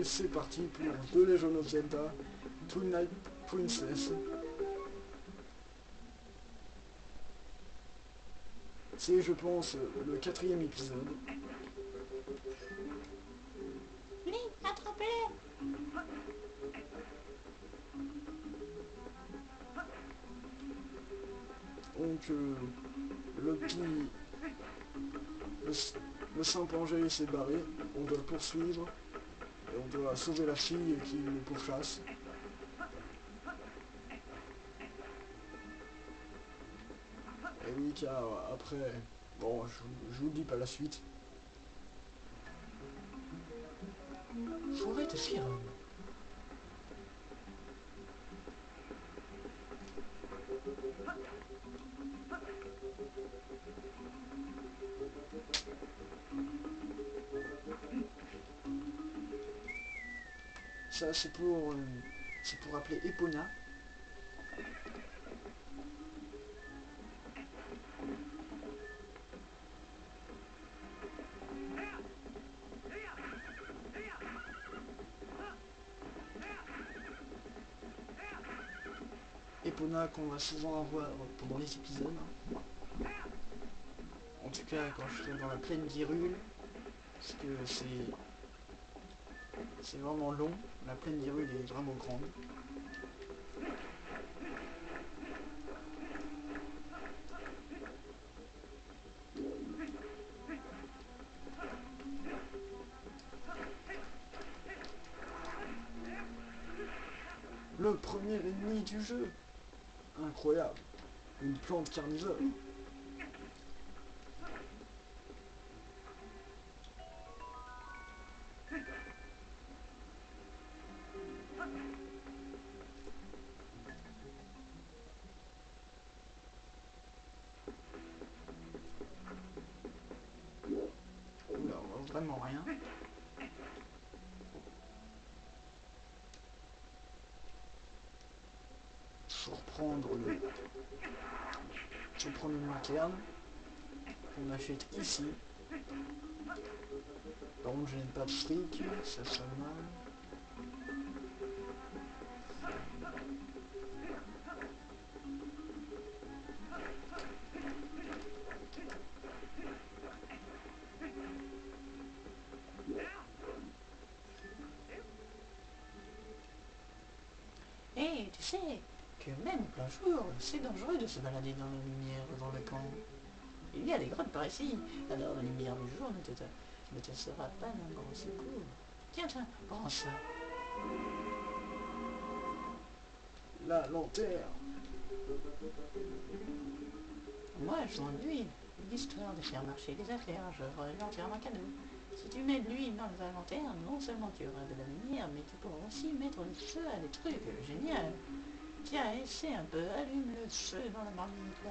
Et c'est parti pour The Legend of Zelda Twilight Princess. C'est, je pense, le quatrième épisode. Link, attrapez Donc, euh, le petit... Le, le simple Angèle s'est barré. On doit le poursuivre. On doit sauver la fille qui le pourchasse. Et oui, car après... Bon, je, je vous dis pas la suite. Forêt de Firon. Ça, c'est pour... euh, c'est pour appeler Epona. Epona qu'on va souvent avoir pendant les épisodes. En tout cas, quand je serai dans la plaine d'Hyrule, parce que c'est... C'est vraiment long, la plaine d'Hyrule est vraiment grande. Le premier ennemi du jeu. Incroyable. Une plante carnivore rien. Faut reprendre le... Faut prendre une lanterne. On achète ici. Par contre, je n'ai pas de fric, ça fait mal. Tu sais que même plein jour, c'est dangereux de se balader dans la lumière dans le camp. Il y a des grottes par ici, alors la lumière du jour ne te, ne te sera pas d'un grand secours. Tiens, tiens, prends ça. La lanterne Moi, je m'ennuie. L'histoire de faire marcher les affaires, je ferai l'entièrement cadeau. Si tu mets de l'huile dans la lanterne, non seulement tu auras de la lumière, mais tu pourras aussi mettre le feu à des trucs géniaux. Tiens, essaie un peu, allume le feu dans la marmite là.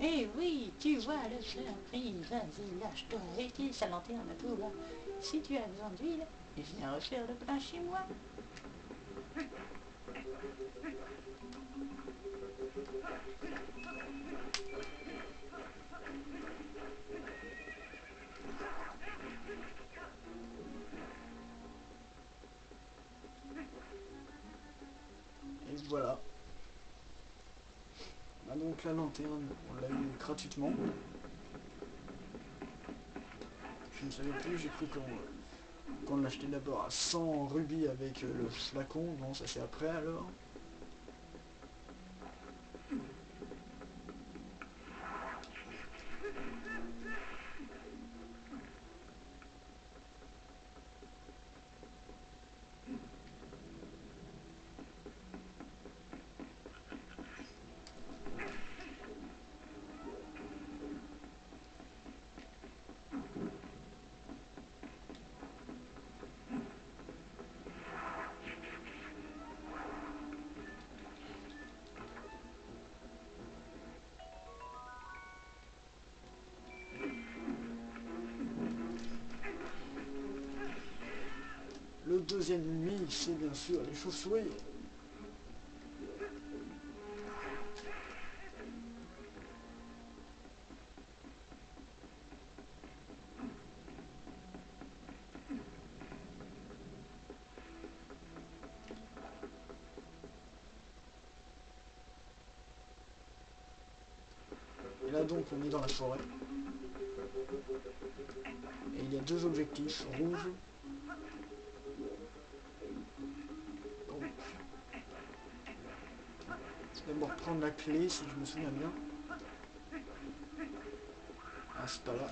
Eh oui, tu vois le surprise, vas-y, lâche-toi, utilise sa lanterne à tout va. Si tu as besoin d'huile, viens refaire le plein chez moi. Donc la lanterne, on l'a eu gratuitement. Je ne savais plus, j'ai cru qu'on l'achetait d'abord à 100 rubis avec euh, le flacon. Non, ça c'est après alors. ennemi, c'est bien sûr les chauves-souris. Et là donc on est dans la forêt. Et il y a deux objectifs, rouge d'abord prendre la clé si je me souviens bien. Ah c'est pas là.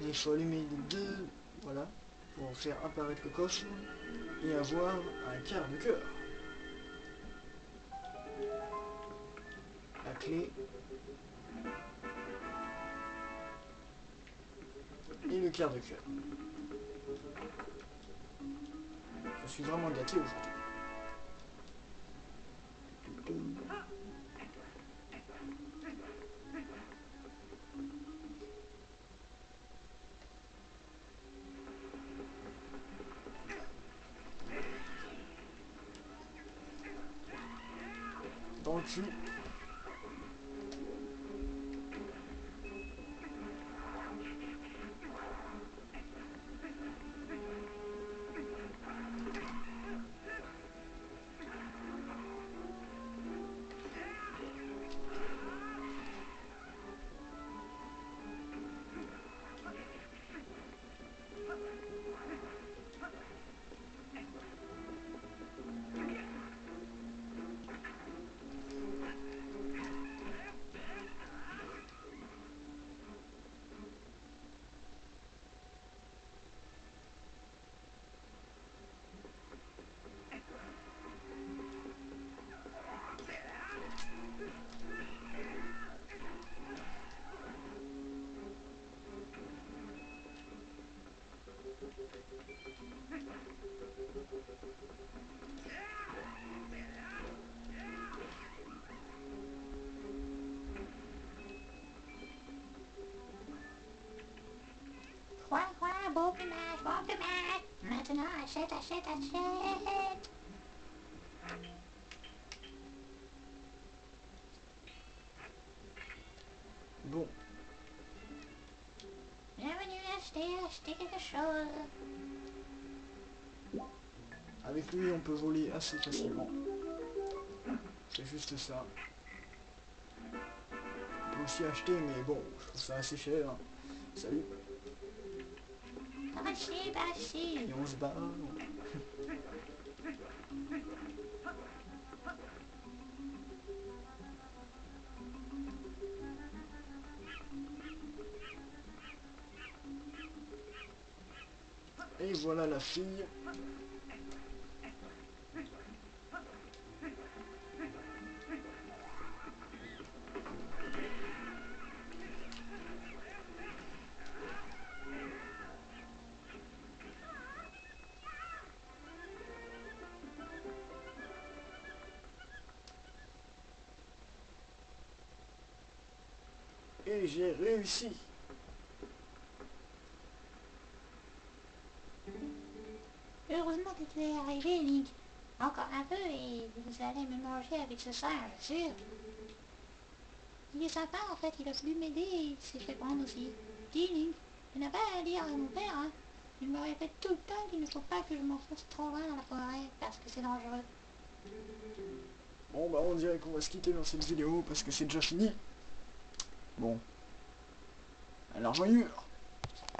Il faut allumer les deux, voilà, pour faire apparaître le coffre et avoir un quart de cœur. La clé. Et le quart de cœur. Je suis vraiment gâté aujourd'hui. Dans Maintenant, achète, achète, achète. Bon, Bienvenue acheter, acheter quelque chose. avec lui on peut voler assez facilement. C'est juste ça. On peut aussi acheter, mais bon, je trouve ça assez cher. Salut, Et on se barre. Et voilà la fille. Et j'ai réussi. Heureusement que tu es arrivé, Link. Encore un peu et vous allez me manger avec ce singe, sûr. Il est sympa en fait, il a voulu m'aider et il s'est fait prendre aussi. Dis Link, tu n'as pas à dire à mon père, hein. Il me répète tout le temps qu'il ne faut pas que je m'enfonce trop loin dans la forêt parce que c'est dangereux. Bon bah on dirait qu'on va se quitter dans cette vidéo parce que c'est déjà fini. Bon. Alors joyeux